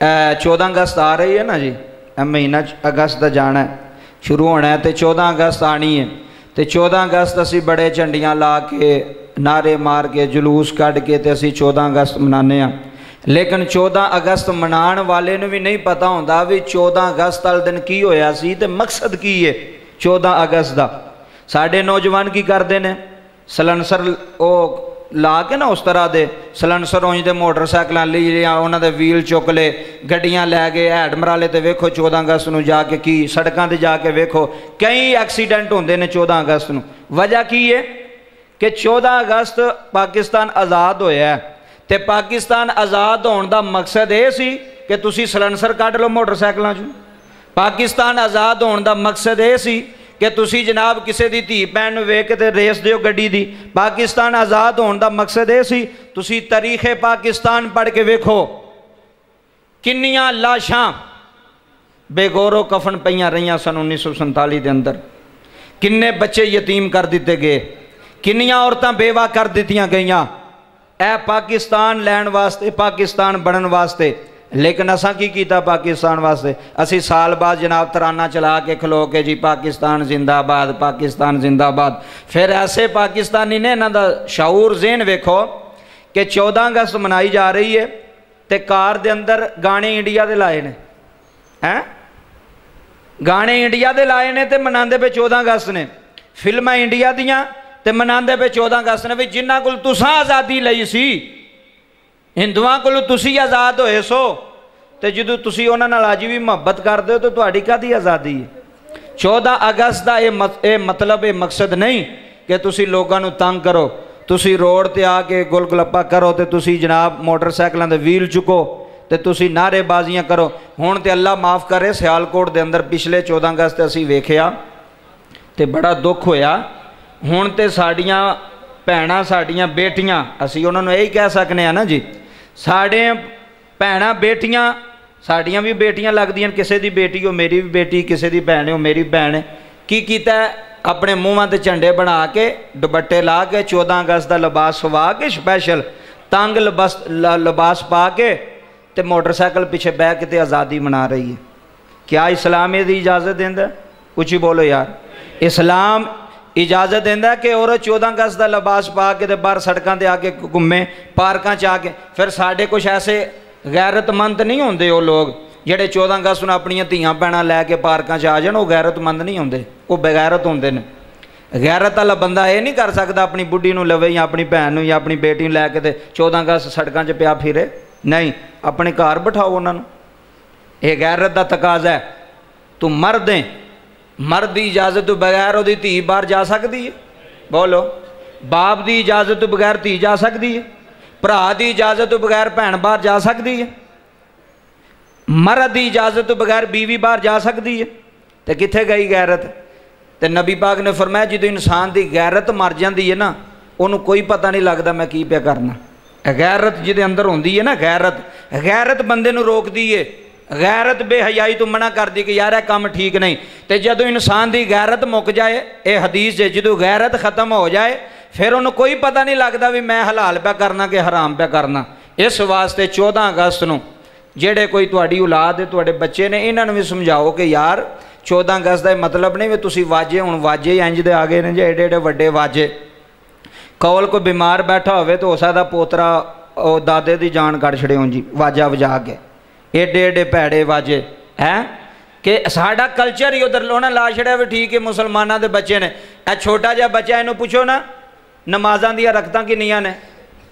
چودہ اگست آ رہی ہے نا جی مہینہ اگست کا جانا ہے شروع ہونا ہے تو چودہ اگست آنی ہے تو چودہ اگست اسی بڑے جھنڈیاں لا کے نعرے مار کے جلوس کٹ کے تو اسی چودہ اگست منانے ہیں لیکن چودہ اگست منان والے نے بھی نہیں پتا ہوتا بھی چودہ اگست والے دن کی ہویا سی تو مقصد کی ہے چودہ اگست دا ساڑھے نوجوان کی کر دینے سلنسر او لا کے نا اس طرح دے سلنسر ہونج دے موٹر سائیکل لی لیا انہوں دے ویل چک لے گڑیاں لے گئے ایڈ مرالے تے ویکھو چودہ اگست نو جا کے کی سڑکاں تے جا کے ویکھو کئی ایکسیڈنٹ ہوندے نے چودہ اگست نو وجہ کی ہے کہ چودہ اگست پاکستان آزاد ہویا ہے تے پاکستان آزاد ہون دا مقصد اے سی کہ تسی سلنسر کٹ لو موٹر سائیکلاں چوں پاکستان آزاد ہون دا کہ تسی جناب کسے دی تھی پین ویک ریس دیو گڑی دی۔ پاکستان آزاد ہون دا مقصد اے سی، تسی تاریخ پاکستان پڑھ کے ویکھو۔ کنیاں لاشاں بے گورو کفن پہیاں رہیاں سن انیس سو سنتالی دے اندر۔ کنے بچے یتیم کر دیتے گئے۔ کنیاں عورتاں بیوہ کر دیتیاں گئیاں۔ اے پاکستان لیکن اساں کی کیتا پاکستان واسطے؟ اسی سال بعد جناب ترانہ چلا کے کھلو کے جی پاکستان زندہ آباد پاکستان زندہ آباد پھر ایسے پاکستانی نے انہوں دا شعور ذہن ویکھو کہ چودہ اگست منائی جا رہی ہے تے کار دے اندر گانے انڈیا دے لائے نے۔ ہیں گانے انڈیا دے لائے نے تے مناندے پہ چودہ اگست نے۔ فلمہ انڈیا دیاں تے مناندے پہ چودہ اگست نے بھی جنہ کل تساں آزادی لئی سی ہندوا کوئی آزاد ہوئے سو تو جس اج بھی محبت کر دے تک کزا ہے چودہ اگست کا یہ مطلب یہ مقصد نہیں کہ تھی لوگوں کو تنگ کرو تھی روڈ سے آ کے گول گلپا کرو تو جناب موٹر سائیکلوں کے ویل چکو تو تھی نعرے بازیاں کرو ہوں تو اللہ معاف کرے سیالکوٹ کے اندر پچھلے چودہ اگست ابھی ویکیا تو بڑا دکھ ہوا ہوں تو سڈیاں بھن سیٹیاں اِسی انہوں نے یہی کہہ سکتے ہیں نا جی ਸਾਡੇ ਭੈਣਾਂ ਬੇਟੀਆਂ ਸਾਡੀਆਂ ਵੀ ਬੇਟੀਆਂ ਲੱਗਦੀਆਂ ਕਿਸੇ ਦੀ ਬੇਟੀ ਹੋ ਮੇਰੀ ਵੀ ਬੇਟੀ ਕਿਸੇ ਦੀ ਭੈਣ ਹੋ ਮੇਰੀ ਭੈਣ ਕੀ ਕੀਤਾ ਆਪਣੇ ਮੂੰਹਾਂ ਤੇ ਝੰਡੇ ਬਣਾ ਕੇ ਦੁਪੱਟੇ ਲਾ ਕੇ 14 ਅਗਸਤ ਦਾ ਲਿਬਾਸ ਸਵਾ ਕੇ ਸਪੈਸ਼ਲ ਤੰਗ ਲਿਬਾਸ ਲਿਬਾਸ ਪਾ ਕੇ ਤੇ ਮੋਟਰਸਾਈਕਲ ਪਿੱਛੇ ਬਹਿ ਕੇ ਤੇ ਆਜ਼ਾਦੀ ਮਨਾ ਰਹੀ ਹੈ ਕਿਆ ਇਸਲਾਮ ਇਹਦੀ اجازت دینا کہ اور چودہ اگست کا لباس پا کے باہر سڑکیں آ کے گھومے پارکوں چ کے۔ پھر سارے کچھ ایسے غیرت مند نہیں ہوں وہ لوگ جہے چودہ اگست ن اپنیاں دیا بینا لے کے پارکوں سے آ جان وہ غیرت مند نہیں ہوں وہ بغیرت ہوں گا بندہ یہ نہیں کر سکتا اپنی بڈیوں لو یا اپنی بھن اپنی بیٹی لے کے تو چودہ اگست سڑکیں پیا پے نہیں، اپنے گھر بٹھاؤ ان گیرت کا تقاض ہے۔ تو مر دیں مرد دی اجازت تو بغیر وہ دھی باہر جا سکتی ہے۔ بولو، باپ دی اجازت تو بغیر دھی جا سکتی ہے۔ برا دی اجازت تو بغیر بھن باہر جا سکتی ہے۔ مرد دی اجازت تو بغیر بیوی باہر جا سکتی ہے۔ تو کتنے گئی غیرت؟ تو نبی پاک نے فرمایا جدو انسان دی غیرت مر جاتی ہے نا انہوں کوئی پتہ نہیں لگتا میں کی پیا کرنا۔ غیرت جدے اندر ہوتی ہے نا، غیرت غیرت بندے نو روک دی ہے۔ غیرت بے حیائی تو منع کر دی کہ یار ہے کام ٹھیک نہیں۔ تے جدو انسان دی غیرت مک جائے، اے حدیث جے جدو غیرت ختم ہو جائے، پھر انہوں کوئی پتہ نہیں لگتا بھی میں حلال پہ کرنا کہ حرام پہ کرنا۔ اس واسطے چودہ اگست نو جیڑے کوئی تواڈی اولاد ہے تواڈے بچے نے انہوں نے بھی سمجھاؤ کہ یار چودہ اگست کا مطلب نہیں بھی تسی واجے ہوں واجے انج دے آگے نے، جے ایڈے ایڈے وڈے واجے۔ کول کو بیمار بیٹھا ہوئے تو ہو سکتا پوترا دادے دی جان کٹ چھڑے ہوں جی واجہ وجا کے۔ ایڈے ایڈے پیڑے واجے، ہیں؟ کہ ساڑھا کلچر ہی ادھر لونا لا چھڑے بھی ٹھیک ہے مسلمانہ دے بچے نے۔ اے چھوٹا جا بچہ انہوں پوچھو نا نمازان دیا رکھتا کنیاں نے؟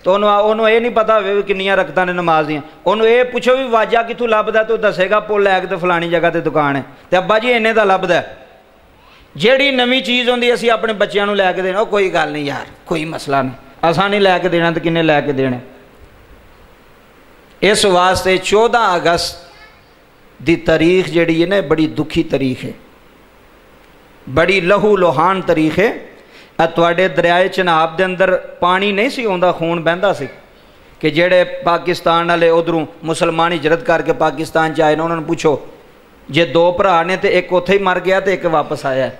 تو انہوں اے نہیں پتا ہوئے کنیاں رکھتا نے نماز دیا انہوں اے پوچھو بھی واجہ کتوں لب تو دسے گا، پول لے کے فلانی جگہ تے دکان ہے۔ تے ابا جی انہیں دا لب دا جیڑی نمی چیز ہوندی اسی اپنے بچیاں نو لے کے دینا۔ کوئی گل نہیں یار، کوئی مسئلہ نہیں۔ اساں نہیں لے کے دینا تو کنے لے کے دینے؟ اس واسطے چودہ اگست دی تاریخ جڑی ہے نا، بڑی دکھی تاریخ ہے۔ بڑی لہو لوہان تاریخ ہے۔ اتواڈے دریائے چناب دے اندر پانی نہیں سی ہوندا، خون بہندا سی۔ کہ جڑے پاکستان والے ادھروں مسلمان ہجرت کر کے پاکستان چ آئے انہوں نے پوچھو، جے دو بھرا نے تے ایک اوتھے ہی مر گیا تے ایک واپس آیا۔ ہے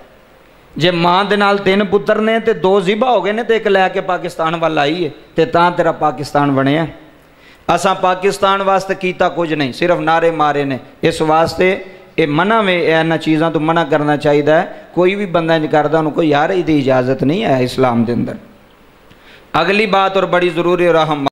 جے ماں دے نال تین پتر نے تے دو ذبح ہو گئے نے تے ایک لے کے پاکستان وال آئی ہے، تے تاں تیرا پاکستان بنے ہے۔ اساں پاکستان واسطے کیتا کچھ نہیں، صرف نعرے مارے نے۔ اس واسطے یہ منع میں اینا چیزاں تو منع کرنا چاہیے کوئی بھی بندہ نہیں کرتا انہوں کو یار ہی اجازت نہیں ہے اسلام دے اندر۔ اگلی بات اور بڑی ضروری اور اہم